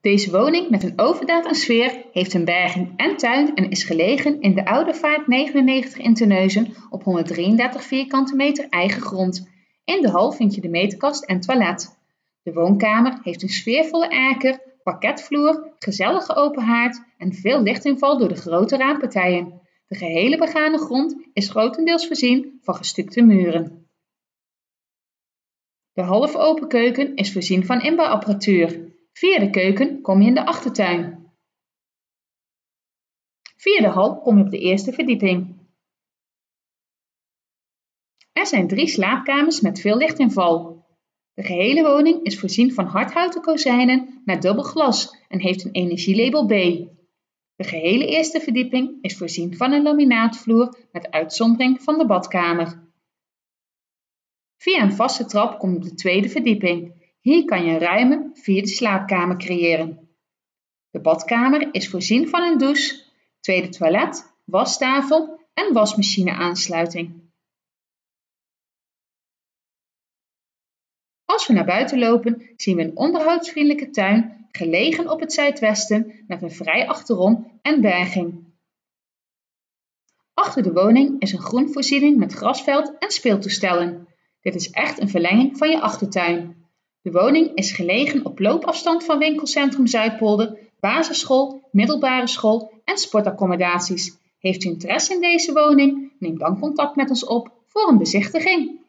Deze woning met een overdaad sfeer heeft een berging en tuin en is gelegen in de Oude Vaart 99 in Terneuzen op 133 vierkante meter eigen grond. In de hal vind je de meterkast en toilet. De woonkamer heeft een sfeervolle erker, parketvloer, gezellige open haard en veel lichtinval door de grote raampartijen. De gehele begane grond is grotendeels voorzien van gestukte muren. De half open keuken is voorzien van inbouwapparatuur. Via de keuken kom je in de achtertuin. Via de hal kom je op de eerste verdieping. Er zijn drie slaapkamers met veel lichtinval. De gehele woning is voorzien van hardhouten kozijnen met dubbel glas en heeft een energielabel B. De gehele eerste verdieping is voorzien van een laminaatvloer met uitzondering van de badkamer. Via een vaste trap kom je op de tweede verdieping. Hier kan je een ruime vierde slaapkamer creëren. De badkamer is voorzien van een douche, tweede toilet, wastafel en wasmachine aansluiting. Als we naar buiten lopen, zien we een onderhoudsvriendelijke tuin gelegen op het zuidwesten met een vrij achterom en berging. Achter de woning is een groenvoorziening met grasveld en speeltoestellen. Dit is echt een verlenging van je achtertuin. De woning is gelegen op loopafstand van winkelcentrum Zuidpolder, basisschool, middelbare school en sportaccommodaties. Heeft u interesse in deze woning? Neem dan contact met ons op voor een bezichtiging.